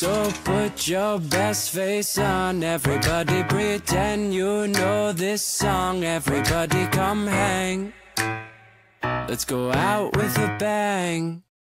So put your best face on. Everybody pretend you know this song. Everybody come hang. Let's go out with a bang.